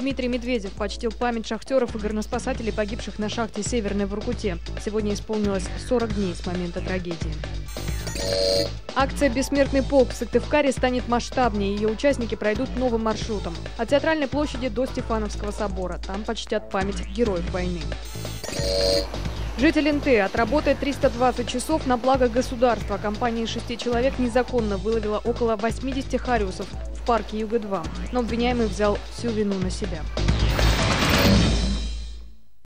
Дмитрий Медведев почтил память шахтеров и горноспасателей, погибших на шахте «Северной» в Иркуте. Сегодня исполнилось 40 дней с момента трагедии. Акция «Бессмертный полк» в Сыктывкаре станет масштабнее. Ее участники пройдут новым маршрутом. От Театральной площади до Стефановского собора. Там почтят память героев войны. Житель НТ отработает 320 часов на благо государства. Компания из шести человек незаконно выловила около 80 хариусов в парке Юга-2. Но обвиняемый взял всю вину на себя.